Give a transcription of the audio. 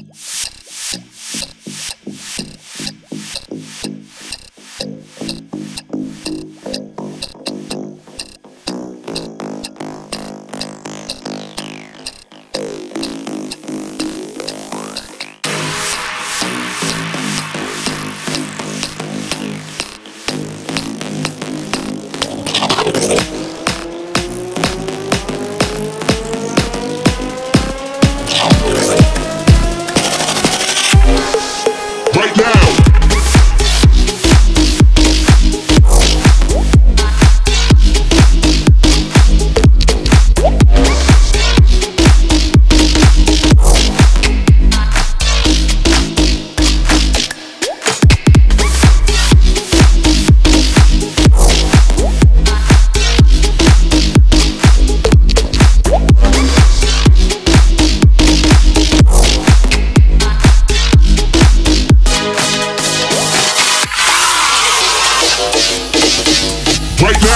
Right now. right now.